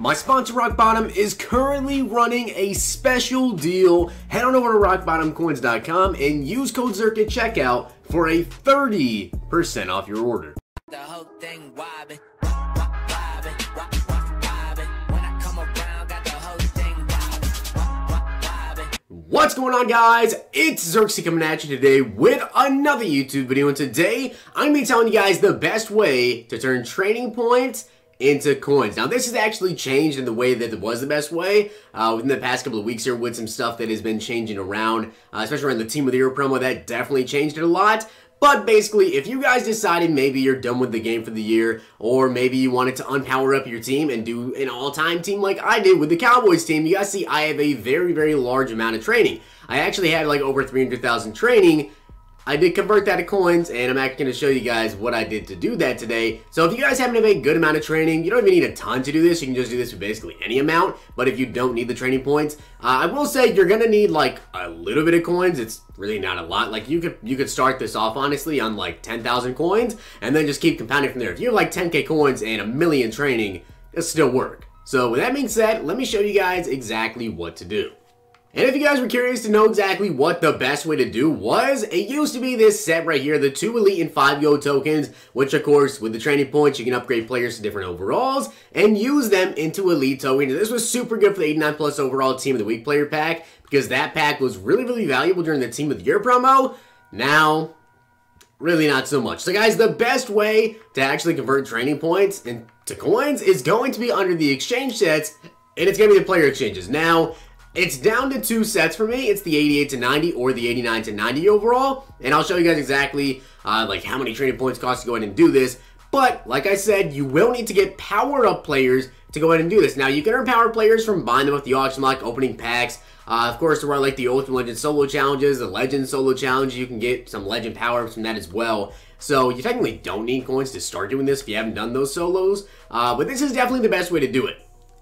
My sponsor Rock Bottom is currently running a special deal. Head on over to rockbottomcoins.com and use code ZERK at checkout for a 30% off your order. What's going on guys? It's Zirksee coming at you today with another YouTube video and today I'm going to be telling you guys the best way to turn training points into coins. Now this has actually changed in the way that it was the best way uh, within the past couple of weeks here with some stuff that has been changing around, uh, especially around the Team of the Year promo that definitely changed it a lot. But basically, if you guys decided maybe you're done with the game for the year, or maybe you wanted to unpower up your team and do an all-time team like I did with the Cowboys team, you guys see I have a very, very large amount of training. I actually had like over 300,000 training I did convert that to coins, and I'm actually going to show you guys what I did to do that today. So if you guys happen to have a good amount of training, you don't even need a ton to do this. You can just do this with basically any amount. But if you don't need the training points, uh, I will say you're going to need like a little bit of coins. It's really not a lot. Like you could you could start this off honestly on like 10,000 coins, and then just keep compounding from there. If you have like 10k coins and a million training, it'll still work. So with that being said, let me show you guys exactly what to do. And if you guys were curious to know exactly what the best way to do was, it used to be this set right here, the 2 Elite and 5 Yo tokens, which of course, with the training points, you can upgrade players to different overalls and use them into Elite tokens. This was super good for the 89 plus overall Team of the Week player pack, because that pack was really, really valuable during the Team of the Year promo. Now, really not so much. So guys, the best way to actually convert training points into coins is going to be under the exchange sets, and it's going to be the player exchanges. Now, it's down to two sets for me. It's the 88 to 90 or the 89 to 90 overall. And I'll show you guys exactly uh, like how many training points cost to go ahead and do this. But like I said, you will need to get power up players to go ahead and do this. Now you can earn power players from buying them with the auction block, opening packs. Uh, of course, there are like the Ultimate Legend solo challenges, the Legend solo challenge. You can get some Legend power ups from that as well. So you technically don't need coins to start doing this if you haven't done those solos. Uh, but this is definitely the best way to do it.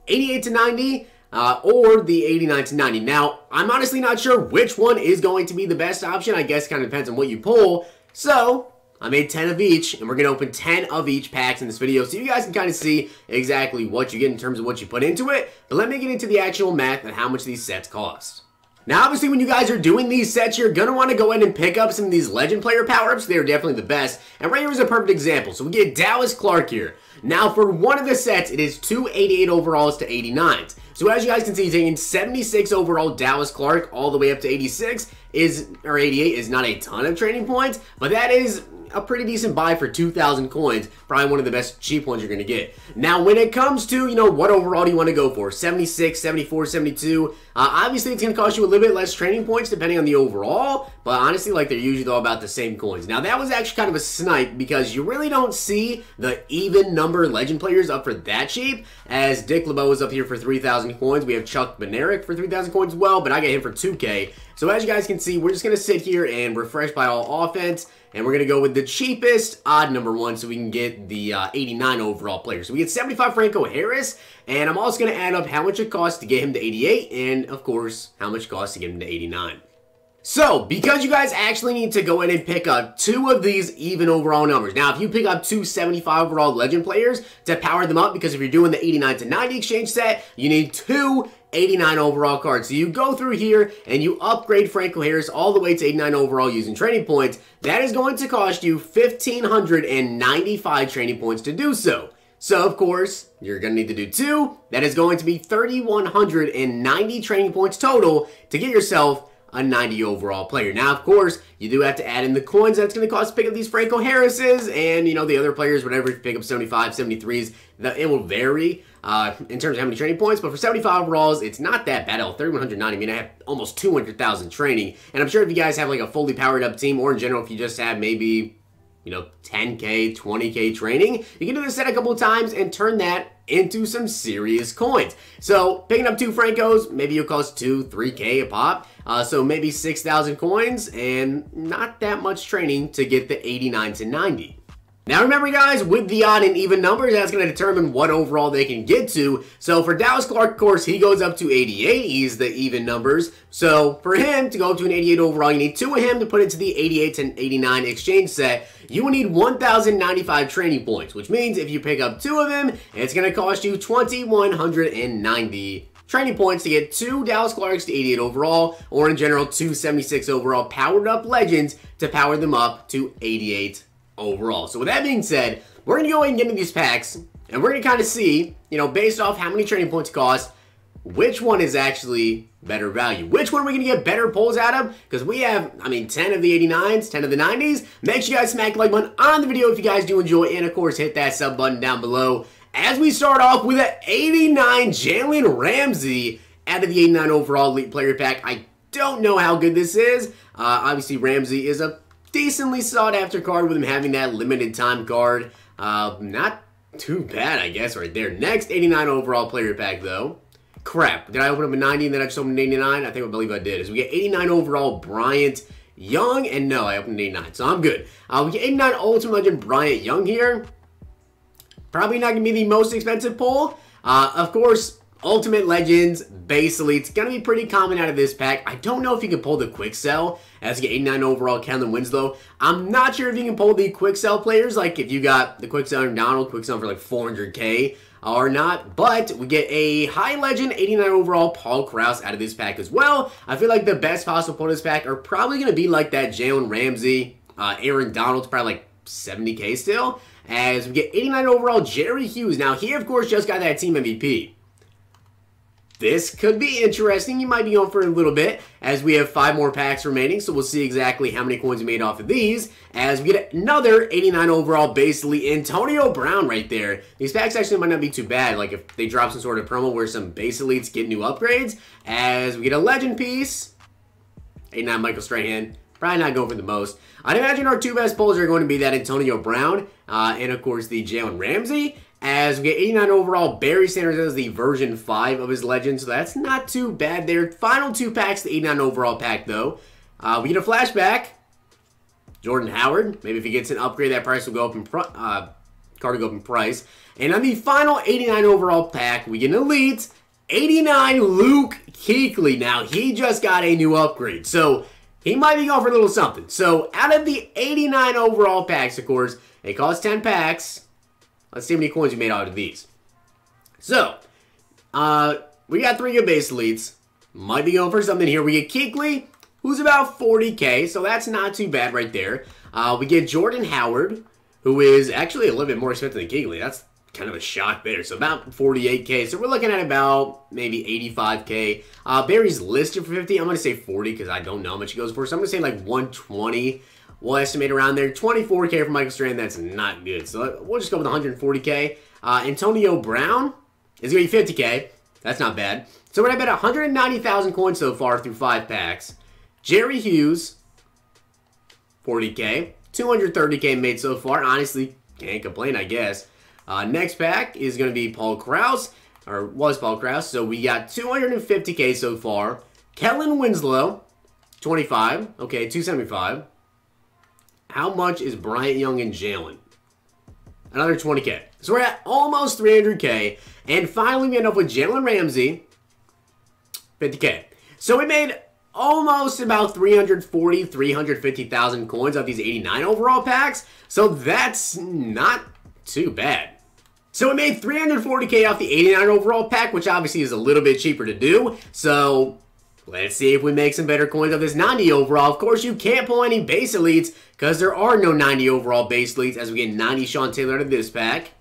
88 to 90 uh, or the 89 to 90. Now, I'm honestly not sure which one is going to be the best option. I guess kind of depends on what you pull. So, I made 10 of each, and we're going to open 10 of each packs in this video so you guys can kind of see exactly what you get in terms of what you put into it. But let me get into the actual math and how much these sets cost. Now, obviously, when you guys are doing these sets, you're going to want to go in and pick up some of these Legend player power-ups. They are definitely the best. And right here is a perfect example. So we get Dallas Clark here. Now, for one of the sets, it is 288 overalls to 89s. So as you guys can see, taking 76 overall Dallas Clark all the way up to 86 is, or 88 is not a ton of training points, but that is a pretty decent buy for 2,000 coins. Probably one of the best cheap ones you're going to get. Now, when it comes to, you know, what overall do you want to go for? 76, 74, 72. Uh, obviously, it's going to cost you a little bit less training points depending on the overall. But honestly, like, they're usually all about the same coins. Now, that was actually kind of a snipe because you really don't see the even number legend players up for that cheap. As Dick LeBeau is up here for 3,000 coins. We have Chuck Bednarik for 3,000 coins as well. But I got him for 2K. So as you guys can see, we're just going to sit here and refresh by all offense. And we're going to go with the cheapest odd number one so we can get the uh, 89 overall player. So we get 75 Franco Harris. And I'm also going to add up how much it costs to get him to 88. And, of course, how much it costs to get him to 89. So, because you guys actually need to go in and pick up two of these even overall numbers. Now, if you pick up two 75 overall legend players to power them up, because if you're doing the 89 to 90 exchange set, you need two 89 overall cards. So you go through here and you upgrade Franco Harris all the way to 89 overall using training points. That is going to cost you 1,595 training points to do so. So, of course, you're going to need to do two. That is going to be 3,190 training points total to get yourself a 90 overall player. Now, of course, you do have to add in the coins that's going to cost to pick up these Franco Harrises and, you know, the other players, whatever, you pick up 75, 73s, the, it will vary uh, in terms of how many training points, but for 75 overalls, it's not that bad at all. 3,190, I mean, I have almost 200,000 training, and I'm sure if you guys have, like, a fully powered up team, or in general, if you just have maybe, you know, 10K, 20K training, you can do this set a couple of times and turn that into some serious coins. So picking up two Francos, maybe you'll cost two, 3K a pop. Uh, so maybe 6,000 coins and not that much training to get the 89 to 90. Now remember guys, with the odd and even numbers, that's going to determine what overall they can get to. So for Dallas Clark, of course, he goes up to 88. He's the even numbers. So for him to go up to an 88 overall, you need two of him to put it to the 88 and 89 exchange set. You will need 1,095 training points, which means if you pick up two of them, it's going to cost you 2,190 training points to get two Dallas Clarks to 88 overall, or in general, two 76 overall powered up legends to power them up to 88 overall. So with that being said, we're going to go ahead and get into these packs, and we're going to kind of see, you know, based off how many training points cost, which one is actually better value? Which one are we going to get better pulls out of? Because we have, I mean, 10 of the 89s, 10 of the 90s. Make sure you guys smack the like button on the video if you guys do enjoy, and of course, hit that sub button down below. As we start off with an 89 Jalen Ramsey out of the 89 overall elite player pack. I don't know how good this is. Uh, obviously, Ramsey is a decently sought after card with him having that limited time card. Uh, not too bad, I guess, right there. Next 89 overall player pack, though. Crap. Did I open up a 90 and then I just opened an 89? I think I believe I did. Is we get 89 overall Bryant Young, and no, I opened an 89, so I'm good. Uh, we get 89 Ultimate Legend Bryant Young here. Probably not going to be the most expensive pull. Uh, of course, Ultimate Legends, Base Elite's to be pretty common out of this pack. I don't know if you can pull the Quick Sell as you get 89 overall Kellen Winslow. I'm not sure if you can pull the Quick Sell players, like if you got the Quick Sell Donald, Quick Sell for like 400k or not, but we get a high legend 89 overall Paul Krause out of this pack as well. I feel like the best possible this pack are probably to be like that Jalen Ramsey, uh, Aaron Donald's probably like 70k still as we get 89 overall Jerry Hughes. Now, he, of course, just got that team MVP. This could be interesting. You might be going for a little bit as we have five more packs remaining. So we'll see exactly how many coins we made off of these as we get another 89 overall basically Antonio Brown right there. These packs actually might not be too bad. Like if they drop some sort of promo where some base elites get new upgrades as we get a legend piece. 89 Michael Strahan. Probably not going for the most. I'd imagine our two best pulls are going to be that Antonio Brown uh, and, of course, the Jalen Ramsey. As we get 89 overall, Barry Sanders as the version 5 of his legend, so that's not too bad there. Final two packs, the 89 overall pack, though. Uh, we get a flashback. Jordan Howard. Maybe if he gets an upgrade, that price will go up in uh, card will go up in price. And on the final 89 overall pack, we get an elite 89 Luke Kuechly. Now, he just got a new upgrade. So, he might be going for a little something. So out of the 89 overall packs, of course, it costs 10 packs. Let's see how many coins we made out of these. So, uh, we got three good base elites. Might be going for something here. We get Kuechly, who's about 40k, so that's not too bad right there. Uh, we get Jordan Howard, who is actually a little bit more expensive than Kuechly. That's kind of a shock there. So about 48k. So we're looking at about maybe 85k. Uh, Barry's listed for 50. I'm going to say 40 because I don't know how much he goes for. So I'm going to say like 120. We'll estimate around there. 24k for Michael Strahan. That's not good. So we'll just go with 140k. Uh, Antonio Brown is going to be 50k. That's not bad. So we're at about 190,000 coins so far through five packs. Jerry Hughes, 40k. 230k made so far. Honestly, can't complain, I guess. Uh, next pack is going to be Paul Krause, or was Paul Krause. So we got 250k so far. Kellen Winslow, 25. Okay, 275. How much is Bryant Young and Jalen? Another 20k. So we're at almost 300k. And finally, we end up with Jalen Ramsey, 50k. So we made almost about 340, 350,000 coins of these 89 overall packs. So that's not too bad. So we made 340k off the 89 overall pack, which obviously is a little bit cheaper to do. So let's see if we make some better coins of this 90 overall. Of course, you can't pull any base elites because there are no 90 overall base elites as we get 90 Sean Taylor out of this pack.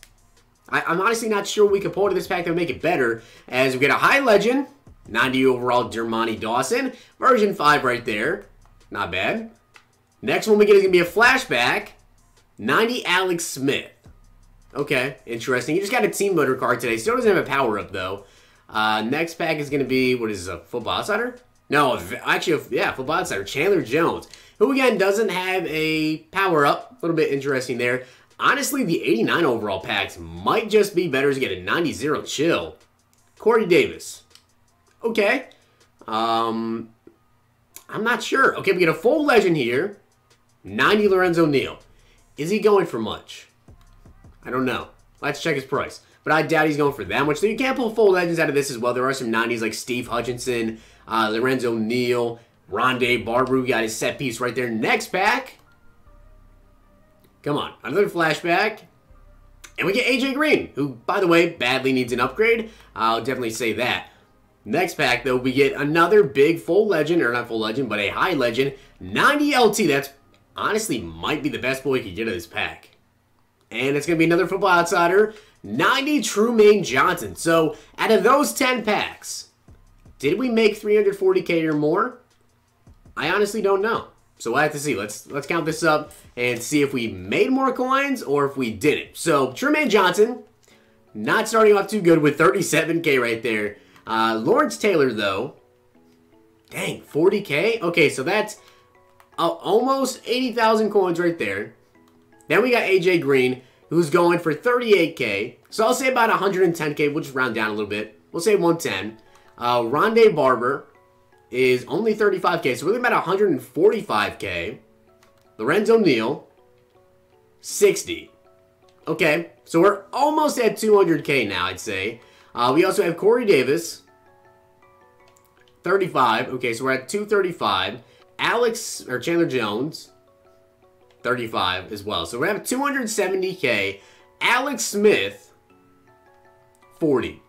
I, am honestly not sure we could pull to this pack that would make it better as we get a high legend, 90 overall Dermontti Dawson, version 5 right there. Not bad. Next one we get is going to be a flashback, 90 Alex Smith. Okay, interesting. He just got a team motor card today. Still doesn't have a power up though. Uh, next pack is going to be what is this, a football outsider? No, actually, yeah, football outsider. Chandler Jones, who again doesn't have a power up. A little bit interesting there. Honestly, the 89 overall packs might just be better to get a 90-0 chill. Corey Davis. Okay. Um, I'm not sure. Okay, we get a full legend here. 90 Lorenzo Neal. Is he going for much? I don't know. Let's check his price. But I doubt he's going for that much. So you can't pull full legends out of this as well. There are some 90s like Steve Hutchinson, uh, Lorenzo Neal, Rondé Barber. got his set piece right there. Next pack. Come on. Another flashback. And we get AJ Green, who, by the way, badly needs an upgrade. I'll definitely say that. Next pack, though, we get another big full legend, or not full legend, but a high legend. 90 LT. That's honestly might be the best boy you could get of this pack. And it's going to be another Football Outsider, 90 Trumaine Johnson. So, out of those 10 packs, did we make 340k or more? I honestly don't know. So we'll have to see. Let's let's count this up and see if we made more coins or if we didn't. So Trumaine Johnson, not starting off too good with 37k right there. Uh, Lawrence Taylor though, dang 40k. Okay, so that's uh, almost 80,000 coins right there. Then we got AJ Green, who's going for 38k. So I'll say about 110k. We'll just round down a little bit. We'll say 110. Uh, Rondé Barber is only 35k, so we're looking about 145k. Lorenzo Neal, 60. Okay, so we're almost at 200k now, I'd say. Uh, we also have Corey Davis, 35. Okay, so we're at 235. Alex, or Chandler Jones, 35 as well. So we have 270k. Alex Smith, 40.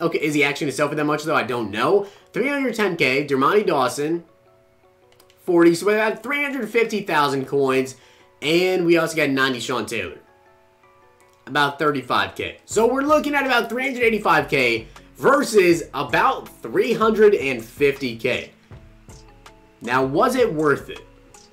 Okay, is he actually going to sell for that much, though? I don't know. 310k. Dermontti Dawson, 40. So we have 350,000 coins. And we also got 90 Sean Taylor. About 35k. So we're looking at about 385k versus about 350k. Now, was it worth it?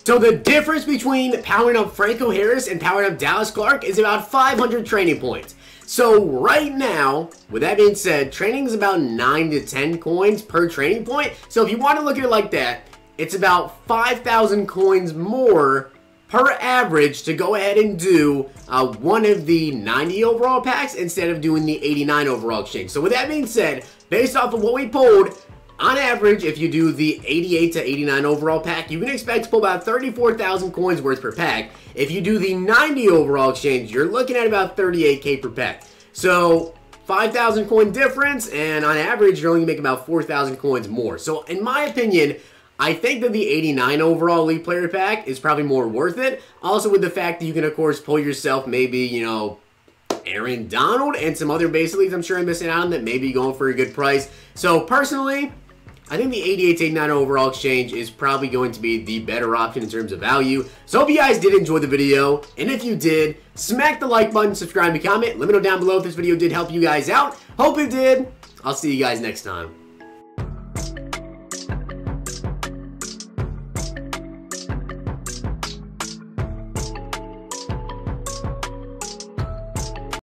So the difference between powering up Franco Harris and powering up Dallas Clark is about 500 training points. So right now, with that being said, training is about 9 to 10 coins per training point. So if you want to look at it like that, it's about 5,000 coins more per average to go ahead and do uh, one of the 90 overall packs instead of doing the 89 overall exchange. So with that being said, based off of what we pulled, on average, if you do the 88 to 89 overall pack, you can expect to pull about 34,000 coins worth per pack. If you do the 90 overall exchange, you're looking at about 38k per pack. So 5,000 coin difference, and on average, you're only making about 4,000 coins more. So in my opinion, I think that the 89 overall Elite Player Pack is probably more worth it. Also with the fact that you can, of course, pull yourself maybe, you know, Aaron Donald and some other base elites I'm sure I'm missing out on that may be going for a good price. So personally, I think the 88 to 89 overall exchange is probably going to be the better option in terms of value. So hope you guys did enjoy the video. And if you did, smack the like button, subscribe, and comment. Let me know down below if this video did help you guys out. Hope it did. I'll see you guys next time.